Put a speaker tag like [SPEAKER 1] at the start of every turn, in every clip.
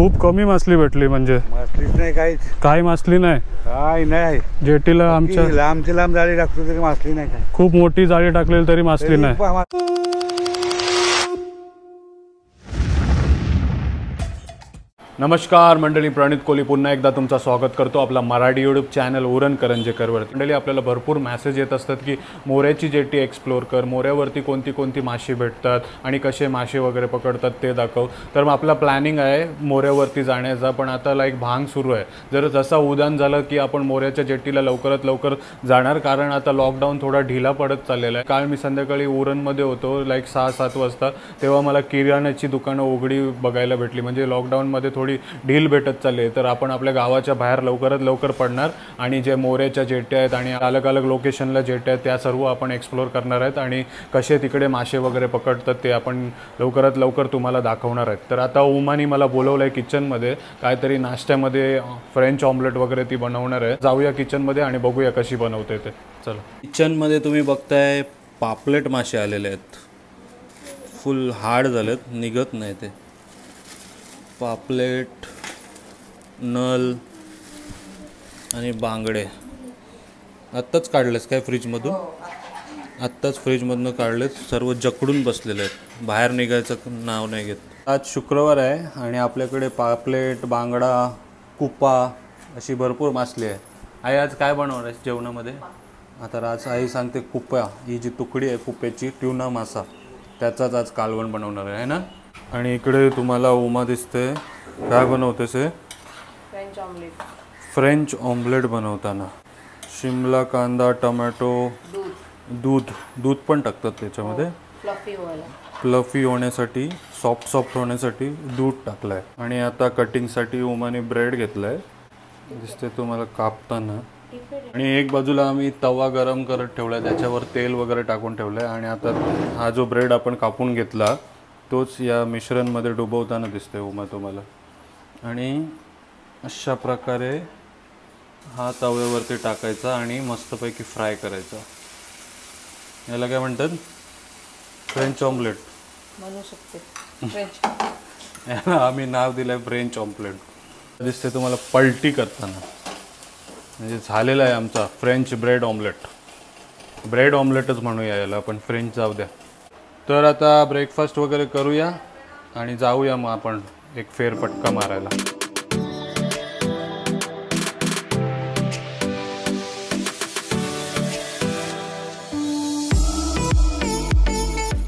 [SPEAKER 1] खूप कमी मासली भेटली म्हणजे.
[SPEAKER 2] मासलीच नाही काहीच.
[SPEAKER 1] काही मासली नाही.
[SPEAKER 2] काय नाही.
[SPEAKER 1] जेटीला आमच्या
[SPEAKER 2] लांबची लांब जाळी टाकतो तरी मासली नाही काय
[SPEAKER 1] खूप मोठी जाळी टाकलेली तरी मासली नाही. नमस्कार मंडळी. प्रणित कोहली पुन्हा एकदा तुमचं स्वागत करतो आपला मराठी यूट्यूब चॅनल उरण करंजेकरवर. मंडळी आपल्याला भरपूर मॅसेज येत असतात की मोऱ्याची जेटी एक्सप्लोर कर मोऱ्यावरती कोणती कोणती माशी भेटतात आणि कसे मासे वगैरे पकडतात ते दाखव. तर मग आपला प्लॅनिंग आहे मोऱ्यावरती जाण्याचा पण आता लाईक भांग सुरू आहे. जर जसा उदान झालं की आपण मोऱ्याच्या जेटीला लवकरात लवकर जाणार कारण आता लॉकडाऊन थोडा ढिला पडत चाललेला आहे. काल मी संध्याकाळी उरणमध्ये होतो लाईक सहा सात वाजता तेव्हा मला किराण्याची दुकानं उघडी बघायला भेटली. म्हणजे लॉकडाऊनमध्ये थोडी ढील भेटत चालली आहे. तर आपण आपल्या गावाच्या बाहेर लवकरात लवकर पडणार आणि जे मोऱ्याच्या जेट्या आहेत आणि अलग अलग लोकेशनला जेट्या आहेत त्या सर्व आपण एक्सप्लोर करणार आहेत आणि कसे तिकडे मासे वगैरे पकडतात ते आपण लवकरात लवकर तुम्हाला दाखवणार आहेत. तर आता उमानी मला बोलवलं आहे किचनमध्ये काहीतरी नाश्त्यामध्ये फ्रेंच ऑमलेट वगैरे ती बनवणार आहे. जाऊया किचनमध्ये आणि बघूया कशी बनवते ते. चला.
[SPEAKER 3] किचनमध्ये तुम्ही बघताय पापलेट मासे आलेले आहेत. फुल हार्ड झालेत निघत नाही ते. पापलेट नल आणि बांगडे. आत्ताच काढलेस काय फ्रीजमधून? आत्ताच फ्रीजमधनं काढलेत सर्व जकडून बसलेले आहेत. बाहेर निघायचं नाव नाही घेत. आज शुक्रवार आहे आणि आपल्याकडे पापलेट बांगडा कुपा अशी भरपूर मासली आहे. आई आज काय बनवणार आहे जेवणामध्ये? आता आज आई सांगते कुप्या. ही जी तुकडी आहे कुप्याची ट्युना मासा. त्याचाच आज कालवण बनवणार आहे है ना? आणि इकडे तुम्हाला उमा दिसते. काय बनवतेस हे
[SPEAKER 4] फ्रेंच ऑमलेट
[SPEAKER 3] फ्रेंच ऑमलेट बनवताना. शिमला कांदा टमॅटो
[SPEAKER 4] दूध.
[SPEAKER 3] दूध. दूध पण टाकतात त्याच्यामध्ये.
[SPEAKER 4] फ्लफी वाला
[SPEAKER 3] फ्लफी होण्यासाठी सॉफ्ट सॉफ्ट होण्यासाठी दूध टाकलं आहे आणि आता कटिंगसाठी उमाने ब्रेड घेतला आहे दिसते तुम्हाला कापताना. आणि एक बाजूला आम्ही तवा गरम करत ठेवला आहे त्याच्यावर तेल वगैरे टाकून ठेवलं आहे आणि आता हा जो ब्रेड आपण कापून घेतला तोच या मिश्रणमध्ये डुबवताना दिसते उमा तुम्हाला. आणि अशा प्रकारे हा तव्यावरती टाकायचा आणि मस्तपैकी फ्राय करायचा. याला काय म्हणतात? फ्रेंच ऑमलेट
[SPEAKER 4] म्हणू शकते. फ्रेंच
[SPEAKER 3] याला आम्ही नाव दिलंय फ्रेंच ऑमलेट दिसते तुम्हाला पलटी करताना. म्हणजे झालेला आहे आमचा फ्रेंच ब्रेड ऑमलेट ब्रेड ऑमलेटच म्हणूया याला आपण फ्रेंच जाऊ द्या. तर आता ब्रेकफास्ट वगैरे करूया आणि जाऊया मग आपण एक फेरपटका मारायला.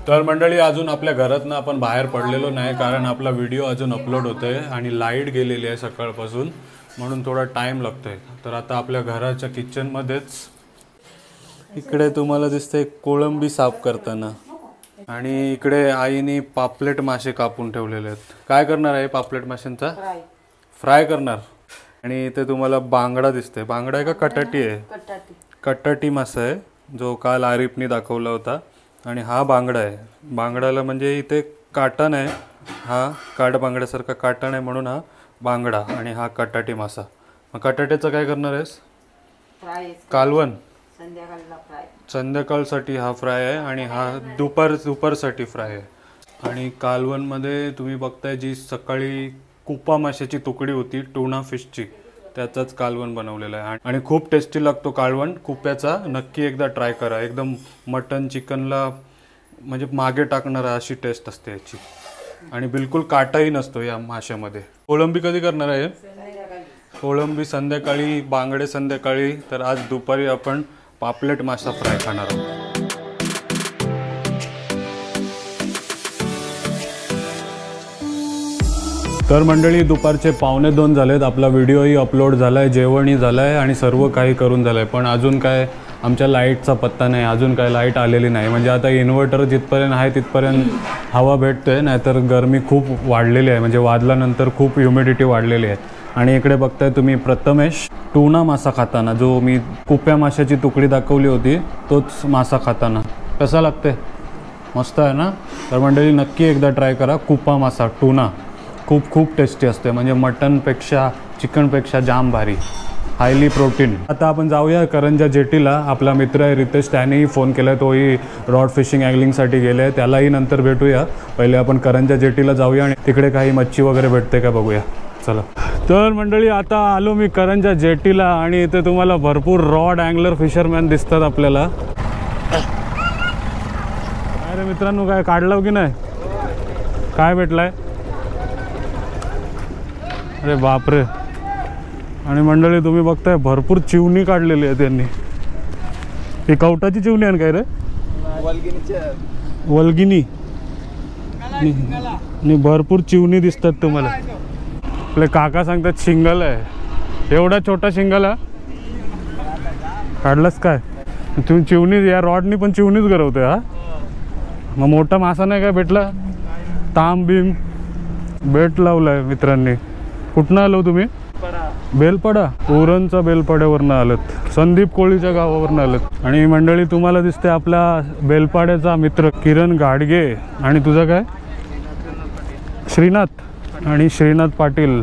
[SPEAKER 1] तर मंडळी अजून आपल्या घरातनं आपण बाहेर पडलेलो नाही कारण आपला व्हिडिओ अजून अपलोड होतो आहे आणि लाइट गेलेली आहे सकाळपासून म्हणून थोडा टाईम लागतोय. तर आता आपल्या घराच्या किचनमध्येच
[SPEAKER 3] इकडे तुम्हाला दिसतंय कोळंबी साफ करताना. आणि इकडे आईने पापलेट मासे कापून ठेवलेले आहेत. काय करणार आहे पापलेट माशांचा?
[SPEAKER 4] फ्राय.
[SPEAKER 3] करणार. आणि इथे तुम्हाला बांगडा दिसतोय. बांगडा आहे का? कटाटी आहे.
[SPEAKER 4] कटाटी.
[SPEAKER 3] मासा आहे जो काल आरिफनी दाखवला होता. आणि हा बांगडा आहे. बांगडाला म्हणजे इथे काटा नाही हा काड बांगड्यासारखा काटा नाही म्हणून हा बांगडा आणि हा कटाटी मासा. मग कटाट्याचं काय करणार आहेस? कालवण.
[SPEAKER 4] संध्याकाळला फ्राय.
[SPEAKER 3] संध्याकाळसाठी हा फ्राय आहे आणि हा दुपार दुपारसाठी फ्राय आहे. आणि कालवणमध्ये तुम्ही बघताय जी सकाळी कुपा माशाची तुकडी होती टुना फिशची त्याचाच कालवण बनवलेला आहे. आणि खूप टेस्टी लागतो कालवण कुप्याचा. नक्की एकदा ट्राय करा. एकदम मटन चिकनला म्हणजे मागे टाकणारा अशी टेस्ट असते याची. आणि बिलकुल काटाही नसतो या माशामध्ये. कोळंबी कधी करणार आहे? कोळंबी संध्याकाळी बांगडे संध्याकाळी. तर आज दुपारी आपण पापलेट मासा फ्राय खाणार आहोत.
[SPEAKER 1] तर मंडळी दुपारचे पावणे दोन झालेत. आपला व्हिडिओही अपलोड झाला आहे जेवणही झालं आहे आणि सर्व काही करून झालं आहे पण अजून काय आमच्या लाईटचा पत्ता नाही अजून काय लाइट आलेली नाही. म्हणजे आता इन्व्हर्टर जिथपर्यंत आहे तिथपर्यंत हवा भेटते नाहीतर गरमी खूप वाढलेली आहे. म्हणजे वादल्यानंतर खूप ह्युमिडिटी वाढलेली आहे. आणि इकडे बघताय तुम्ही प्रथमेश टुना मासा खाताना. जो मी कुप्या माशाची तुकडी दाखवली होती तोच मासा खाताना. कसा लागते मस्त आहे ना? तर मंडळी नक्की एकदा ट्राय करा कुपा मासा टुना. खूप खूप टेस्टी असते. म्हणजे मटनपेक्षा चिकनपेक्षा जाम भारी. हायली प्रोटीन आता आपण जाऊया करंजा जेटीला. आपला मित्र आहे रितेश त्यानेही फोन केला तोही रॉड फिशिंग अँगलिंगसाठी गेले त्यालाही नंतर भेटूया. पहिले आपण करंजा जेटीला जाऊया आणि तिकडे काही मच्छी वगैरे भेटते का बघूया. चला. तर मंडळी आता आलो मी करंजा जेटीला आणि इथे तुम्हाला भरपूर रॉड अँगलर फिशरमॅन दिसतात आपल्याला. काय रे मित्रांनो काय काढलं की नाही? काय भेटलाय? अरे बापरे. आणि मंडळी तुम्ही बघताय भरपूर चिवणी काढलेली आहे त्यांनी. ही कवटाची चिवणी आहे काय रे? वल्गिनी नि भरपूर चिवणी दिसतात तुम्हाला. आपले काका सांगतात शिंगल आहे. एवढा छोटा शिंगल हा? काढलास काय? तुम्ही चिवणी या रॉडनी पण चिवणीच गरवते हा? मग मोठा मासा नाही काय भेटला? ताम बीम बेट लावलाय मित्रांनी. कुठनं आलो तुम्ही? बेलपाडा. उरणचा बेलपाड्यावरनं आलत. संदीप कोळीच्या गावावरनं आलत. आणि मंडळी तुम्हाला दिसते आपला बेलपाड्याचा मित्र किरण गाडगे. आणि तुझा काय? श्रीनाथ. आणि श्रीनाथ पाटील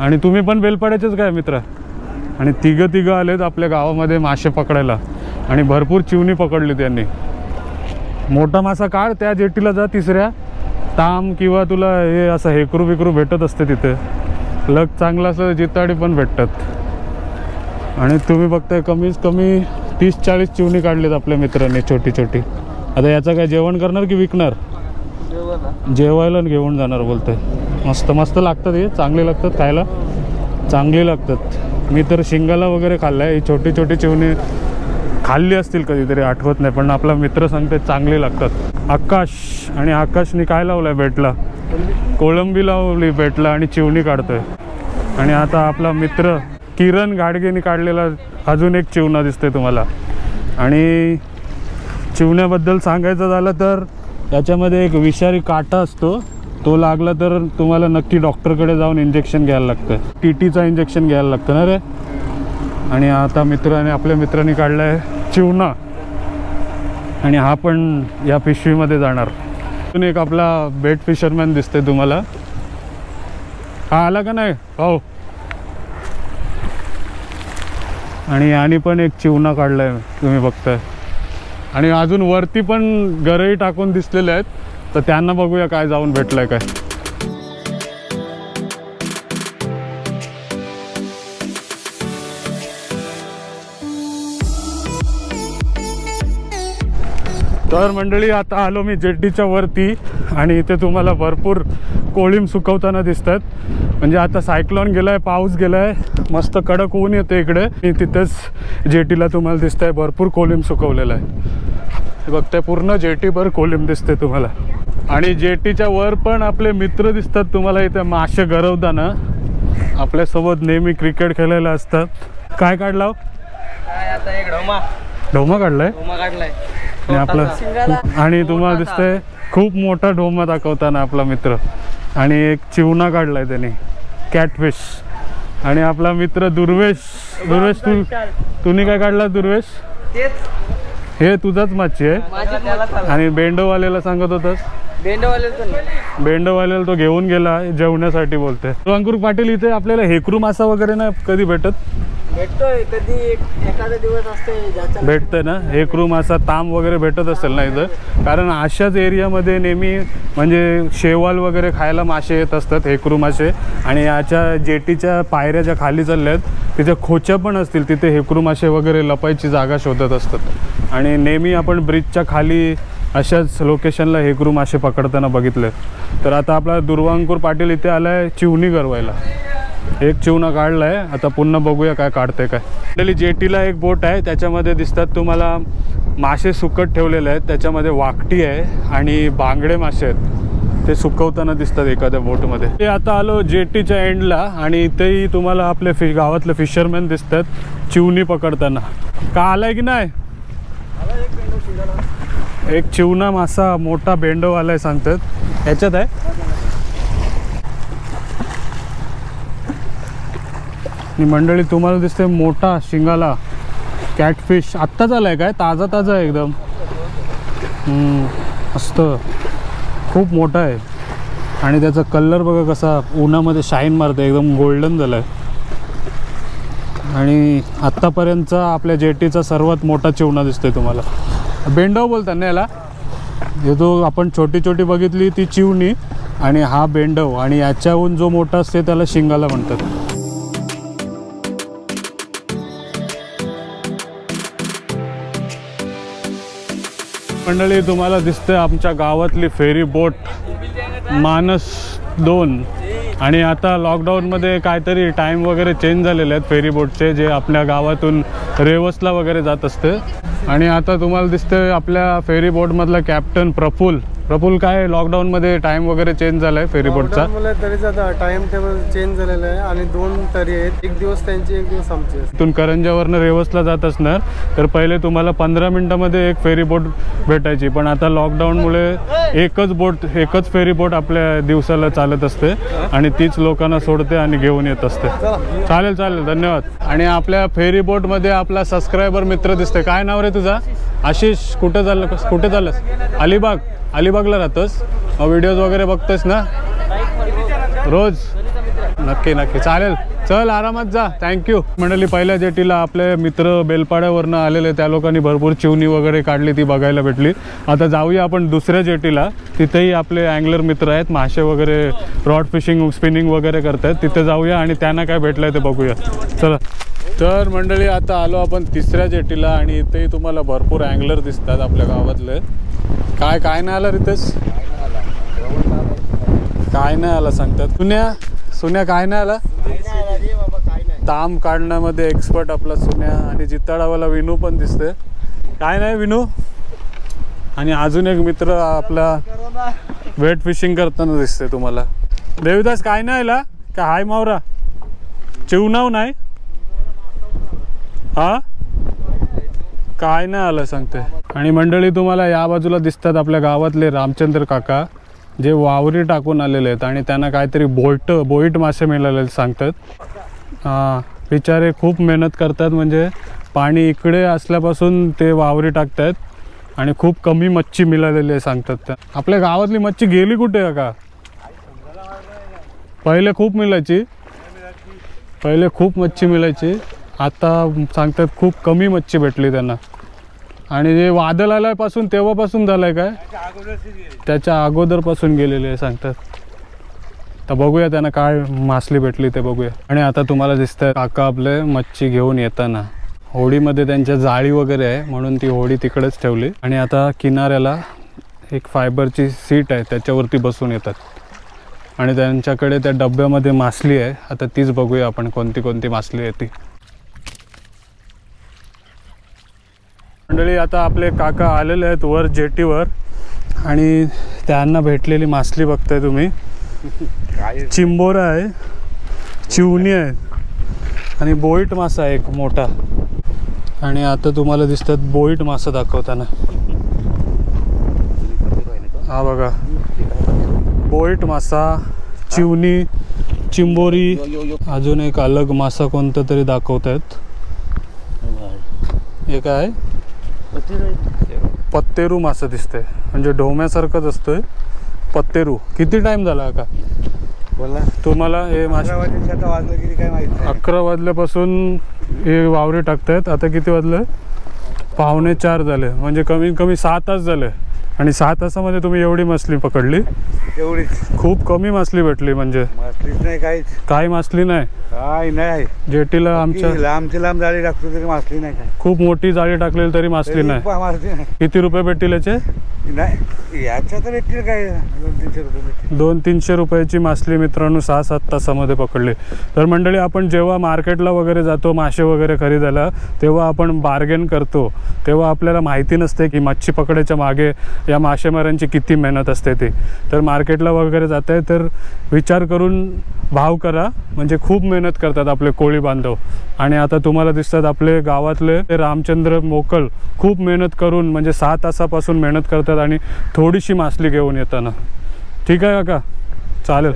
[SPEAKER 1] आणि तुम्ही पण बेलपाड्याचेच काय मित्र? आणि तिघं तिघं आलेत आपल्या गावामध्ये मासे पकडायला. आणि भरपूर चिवणी पकडली त्यांनी मोठा मासा काढ त्या जेटीला जा तिसऱ्या. ताम किंवा तुला हे असं हेकरू बिकरू भेटत असते तिथे. लग चांगलं तर जिताडी पण भेटतात. आणि तुम्ही बघताय कमीत कमी तीस चाळीस चिवणी काढलीत आपल्या मित्रांनी छोटी छोटी. आता याचं काय जेवण करणार की विकणार? जेवायला घेऊन जाणार बोलतोय. मस्त मस्त लागतात हे. चांगले लागतात खायला. चांगले लागतात. मी तर शिंगाला वगैरे खाल्लं आहे ही छोटी छोटी चिवणी खाल्ली असतील कधीतरी आठवत नाही. पण आपला मित्र सांगते चांगले लागतात. आकाश आणि आकाशने काय लावलं आहे बेटला? कोळंबी लावली बेटला आणि चिवणी काढतोय. आणि आता आपला मित्र किरण गाडगेने काढलेला अजून एक चिवणा दिसतोय तुम्हाला. आणि चिवण्याबद्दल सांगायचं झालं तर याच्यामध्ये एक विषारी काटा असतो. तो लागला तर तुम्हाला नक्की डॉक्टरकडे जाऊन इंजेक्शन घ्यायला लागतं. टी टीचा इंजेक्शन घ्यायला लागतं ना रे? आणि आता मित्राने आपल्या मित्राने काढला आहे चिवणा आणि हा पण या पिशवीमध्ये जाणार. अजून एक आपला बेट फिशरमॅन दिसते तुम्हाला. हा आला का नाही? हो. आणि आणि पण एक चिवणा काढलाय तुम्ही बघताय. आणि अजून वरती पण गरई टाकून दिसलेले आहेत. तर त्यांना बघूया काय जाऊन भेटलंय काय. तर मंडळी आता आलो मी जेट्टीच्या वरती आणि इथे तुम्हाला भरपूर कोळीम सुकवताना दिसतात. म्हणजे आता सायक्लॉन गेलाय पाऊस गेलाय मस्त कडक ऊन येते इकडे. मी तिथेच जेटीला तुम्हाला दिसत आहे भरपूर कोलिम सुकवलेलं आहे. हे बघताय पूर्ण जेटीभर कोलिम दिसते तुम्हाला. आणि जेटीच्या वर पण आपले मित्र दिसतात तुम्हाला इथे मासे गरवताना. आपल्यासोबत नेहमी क्रिकेट खेळायला असतात. काय काढला
[SPEAKER 5] ढोमा.
[SPEAKER 1] काढलाय? आणि आपला आणि तुम्हाला दिसतंय खूप मोठा ढोमा दाखवताना आपला मित्र. आणि एक चिवणा काढलाय त्याने. कॅटफिश आणि आपला मित्र दुर्वेश. दुर्वेश तू तुम्ही काय काढला दुर्वेश? हे तुझाच मच्छी आहे. आणि बेंडोवाल्याला सांगत होतास. बेंडोवाल्याला तो घेऊन गेला जेवण्यासाठी बोलते अंकुर पाटील इथे आपल्याला हेकरू मासा वगैरे ना कधी भेटत?
[SPEAKER 5] भेटतोय कधी एक एखादा दिवस असते भेटतं
[SPEAKER 1] ना? ना रूम असा ताम वगैरे भेटत असेल ना इथं? कारण अशाच एरियामध्ये नेहमी म्हणजे शेवाल वगैरे खायला मासे येत असतात हेकरू मासे आणि याच्या जेटीच्या पायऱ्या ज्या खाली चालल्या आहेत तिथे खोच्या पण असतील तिथे हेकरू मासे वगैरे लपायची जागा शोधत असतात. आणि नेहमी आपण ब्रिजच्या खाली अशाच लोकेशनला हेकरू मासे पकडताना बघितले. तर आता आपला दुर्वांकूर पाटील इथे आलाय चिवणी गरवायला एक चिवणा काढलाय. आता पुन्हा बघूया काय काढते काय. आपल्याला जेटीला एक बोट आहे त्याच्यामध्ये दिसतात तुम्हाला मासे सुकट ठेवलेले आहेत. त्याच्यामध्ये वाकटी आहे आणि बांगडे मासे आहेत. ते सुकवताना दिसतात एखाद्या बोटमध्ये. ते आता आलो जेटीच्या एंडला आणि इथेही तुम्हाला आपले फि गावातले फिशरमॅन दिसतात चिवणी पकडताना. का आलाय की नाही? एक चिवणा मासा मोठा बेंडो आलाय सांगतात. ह्याच्यात आहे? आणि मंडळी तुम्हाला दिसते मोठा शिंगाला कॅटफिश आत्ताच आला आहे काय? ताजा ताजा आहे एकदम. मस्त. खूप मोठा आहे. आणि त्याचा कलर बघा कसा उन्हामध्ये शाईन मारते एकदम गोल्डन झाला आहे आणि आत्तापर्यंतचा आपल्या जेटीचा सर्वात मोठा चिवणा दिसतोय तुम्हाला. बेंडव बोलतात ना याला? हे जो आपण छोटी छोटी बघितली ती चिवणी आणि हा बेंडव. आणि याच्याहून जो मोठा असते त्याला शिंगाला म्हणतात. मंडळी तुम्हाला दिसतंय आमच्या गावातली फेरी बोट मानस दोन. आणि आता लॉकडाऊनमध्ये काहीतरी टाईम वगैरे चेंज झालेले आहेत फेरी बोटचे जे आपल्या गावातून रेवसला वगैरे जात असते. आणि आता तुम्हाला दिसतंय आपल्या फेरी बोटमधला कॅप्टन प्रफुल प्रफुल काय लॉकडाऊनमध्ये टाईम वगैरे चेंज झाला आहे फेरी बोटचा
[SPEAKER 5] मला तरीच आता टाइम टेबल चेंज झालेलं आहे आणि दोन तरी आहेत. एक दिवस त्यांची एक दिवस आमची. असते.
[SPEAKER 1] इथून करंजावरनं रेवसला जात असणार. तर पहिले तुम्हाला पंधरा मिनटामध्ये एक फेरी बोट भेटायची. पण आता लॉकडाऊनमुळे एकच बोट एकच फेरी बोट आपल्या दिवसाला चालत असते आणि तीच लोकांना सोडते आणि घेऊन येत असते. चालेल चालेल. धन्यवाद. आणि आपल्या फेरी बोटमध्ये आपला सबस्क्रायबर मित्र दिसते काय नाव रे तुझा? आशिष कुठं चाललं कुठे चाललंस अलिबाग. अलिबागला राहतोस? व्हिडिओज वगैरे बघतोस ना? रोज? नक्की नक्की. चालेल. चल आरामात जा. थँक्यू मंडळी पहिल्या जेटीला आपले मित्र बेलपाड्यावरनं आलेले त्या लोकांनी भरपूर चिवणी वगैरे काढली ती बघायला भेटली. आता जाऊया आपण दुसऱ्या जेटीला. तिथेही आपले अँगलर मित्र आहेत. मासे वगैरे रॉड फिशिंग स्पिनिंग वगैरे करतायत. तिथे जाऊया आणि त्यांना काय भेटलंय ते बघूया. चला. तर मंडळी आता आलो आपण तिसऱ्या जेटीला आणि इथेही तुम्हाला भरपूर अँगलर दिसतात आपल्या गावातले. काय काय नाही आला रितेश? काय नाही आला सांगतात. सुन्या सुन्या काय नाही आला? ताम काढण्यामध्ये एक्सपर्ट आपला सुन्या आणि जिताडावाला विनू पण दिसते काय नाही विनू? आणि अजून एक मित्र आपला वेट फिशिंग करताना दिसते तुम्हाला. देवीदास काय नाही आला? का हाय मावरा? चिवनाव नाही? हा? काय नाही आलं सांगते. आणि मंडळी तुम्हाला या बाजूला दिसतात आपल्या गावातले रामचंद्र काका जे वावरी टाकून आलेले आहेत आणि त्यांना काहीतरी बोट बोईट मासे मिळालेले सांगतात. हां बिचारे खूप मेहनत करतात म्हणजे पाणी इकडे असल्यापासून ते वावरी टाकतात आणि खूप कमी मच्छी मिळालेली आहे सांगतात त्या. आपल्या गावातली मच्छी गेली कुठे का पहिले खूप मिळायची. पहिले खूप मच्छी मिळायची. आता सांगतात खूप कमी मच्छी भेटली त्यांना. आणि जे वादळ आल्यापासून तेव्हापासून झालंय काय? त्याच्या अगोदरपासून गेलेले आहे सांगतात. तर बघूया त्यांना काय मासली भेटली ते बघूया. आणि आता तुम्हाला दिसतंय काका आपले मच्छी घेऊन येताना. होडीमध्ये त्यांच्या जाळी वगैरे आहे म्हणून ती होडी तिकडेच ठेवली. आणि आता किनाऱ्याला एक फायबरची सीट आहे त्याच्यावरती बसून येतात. आणि त्यांच्याकडे त्या डब्यामध्ये मासली आहे. आता तीच बघूया आपण कोणती कोणती मासली आहे ती. मंडळी आता आपले काका आलेले आहेत वर जेटीवर आणि त्यांना भेटलेली मासली बघताय तुम्ही. चिंबोरा आहे चिवणी आहे आणि बोईट मासा आहे एक मोठा. आणि आता तुम्हाला दिसतात बोईट मासा दाखवताना. हा बघा. बोईट मासा चिवणी चिंबोरी अजून एक अलग मासा कोणता तरी दाखवत आहेत हे काय? पत्तेरू मासा दिसतंय. म्हणजे ढोम्यासारखंच असतोय. पत्तेरू किती टाइम झाला का
[SPEAKER 2] बोला.
[SPEAKER 1] तुम्हाला हे मासे
[SPEAKER 2] अकरा
[SPEAKER 1] वाजल्यापासून हे वावरे टाकतायत. आता किती वाजलं? पावणे चार झाले. म्हणजे कमीत कमी सहा तास झाले. आणि सहा तासामध्ये तुम्ही एवढी मासली पकडली?
[SPEAKER 2] एवढीच.
[SPEAKER 1] खूप कमी मासली भेटली म्हणजे.
[SPEAKER 2] मासलीच नाही काहीच.
[SPEAKER 1] काही मासली नाही.
[SPEAKER 2] काय नाही.
[SPEAKER 1] जेटीला आमच्या
[SPEAKER 2] लांबची लांब जाळी टाकतो तरी मासली नाही काय
[SPEAKER 1] खूप मोठी जाळी टाकलेली तरी मासली नाही. किती रुपये भेटतील याचे?
[SPEAKER 2] नाही याच्या तर भेटतील काय? दोन तीनशे रुपये भेटतील.
[SPEAKER 1] दोन तीनशे रुपयाची मासली मित्रांनो सहा सात तासामध्ये पकडली. तर मंडळी आपण जेव्हा मार्केटला वगैरे जातो मासे वगैरे खरेदायला तेव्हा आपण बार्गेन करतो. तेव्हा आपल्याला माहिती नसते की मच्छी पकडायच्या मागे या मासेमारांची किती मेहनत असते ती. तर मार्केटला वगैरे जात आहे तर विचार करून भाव करा. म्हणजे खूप मेहनत करतात आपले कोळी बांधव. आणि आता तुम्हाला दिसतात आपले गावातले ते रामचंद्र मोकल खूप मेहनत करून म्हणजे सहा तासापासून मेहनत करतात आणि थोडीशी मासली घेऊन येताना. ठीक आहे काका? चालेल.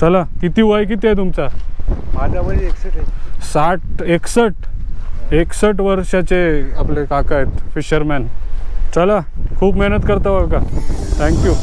[SPEAKER 1] चला किती वय किती आहे तुमचा?
[SPEAKER 2] माझा वय एकसठ आहे.
[SPEAKER 1] साठ एकसष्ट? एकसष्ट वर्षाचे आपले काका आहेत फिशरमॅन चला. खूप मेहनत करता का थँक्यू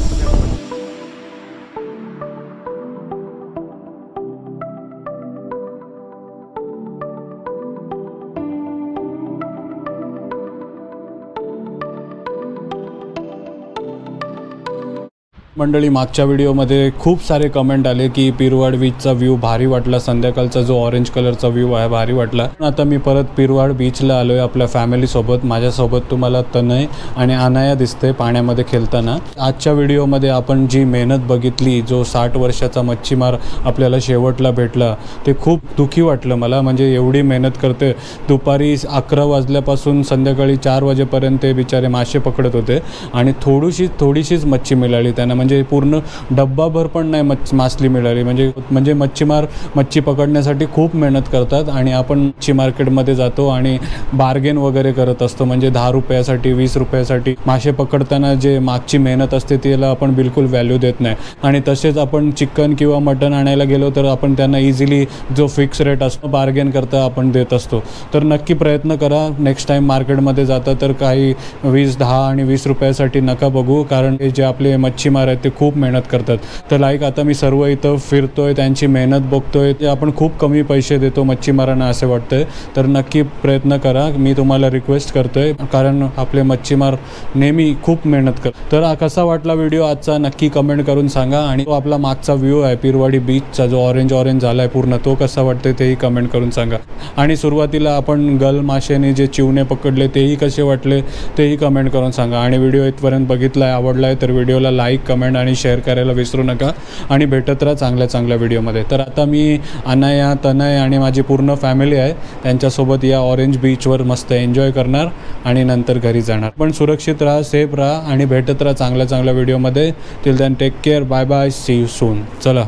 [SPEAKER 1] मंडळी मागच्या व्हिडिओमध्ये खूप सारे कमेंट आले की पिरवाड बीचचा व्ह्यू भारी वाटला. संध्याकाळचा जो ऑरेंज कलरचा व्ह्यू आहे भारी वाटला. आता मी परत पिरवाड बीचला आलो आहे आपल्या फॅमिलीसोबत माझ्यासोबत तुम्हाला तनय आणि अनाया दिसते पाण्यामध्ये खेळताना. आजच्या व्हिडिओमध्ये आपण जी मेहनत बघितली जो साठ वर्षाचा मच्छीमार आपल्याला शेवटला भेटला ते खूप दुखी वाटलं मला. म्हणजे एवढी मेहनत करते दुपारी अकरा वाजल्यापासून संध्याकाळी चार वाजेपर्यंत ते बिचारे मासे पकडत होते आणि थोडीशी थोडीशीच मच्छी मिळाली त्यांना. म्हणजे पूर्ण डब्बाभर पण नाही मच्छ मासली मिळाली. म्हणजे म्हणजे मच्छीमार मच्छी पकडण्यासाठी खूप मेहनत करतात आणि आपण मच्छी मार्केटमध्ये जातो आणि बार्गेन वगैरे करत असतो. म्हणजे दहा रुपयासाठी वीस रुपयासाठी मासे पकडताना जे मागची मेहनत असते त्याला आपण बिलकुल व्हॅल्यू देत नाही. आणि तसेच आपण चिकन किंवा मटण आणायला गेलो तर आपण त्यांना इझिली जो फिक्स रेट असतो बार्गेन करता आपण देत असतो. तर नक्की प्रयत्न करा. नेक्स्ट टाईम मार्केटमध्ये जाता तर काही वीस दहा आणि वीस रुपयासाठी नका बघू. कारण हे जे आपले मच्छीमार आहेत ते खूप मेहनत करतात. तर लाईक आता मी सर्व इथं फिरतोय त्यांची मेहनत बघतोय ते आपण खूप कमी पैसे देतो मच्छीमारांना असे वाटतंय. तर नक्की प्रयत्न करा मी तुम्हाला रिक्वेस्ट करतोय कारण आपले मच्छीमार नेहमी खूप मेहनत कर तर कसा वाटला व्हिडिओ आजचा? नक्की कमेंट करून सांगा. आणि तो आपला मागचा व्ह्यू आहे पिरवाडी बीचचा जो ऑरेंज ऑरेंज झाला आहे पूर्ण तो कसा वाटतोय तेही कमेंट करून सांगा. आणि सुरुवातीला आपण गल माशेने जे चिवणे पकडले तेही कसे वाटले तेही कमेंट करून सांगा. आणि व्हिडिओ इथपर्यंत बघितला आहे आवडला आहे तर व्हिडिओला लाईक कमेंट कमेंट आणि शेअर करायला विसरू नका आणि भेटत राहा चांगल्या चांगल्या व्हिडिओमध्ये. तर आता मी अनाया तनय आणि माझी पूर्ण फॅमिली आहे. त्यांच्यासोबत या ऑरेंज बीचवर मस्त एन्जॉय करणार आणि नंतर घरी जाणार. पण सुरक्षित राहा सेफ राहा आणि भेटत राहा चांगल्या चांगल्या व्हिडिओमध्ये. Till then take care bye bye see you soon चला.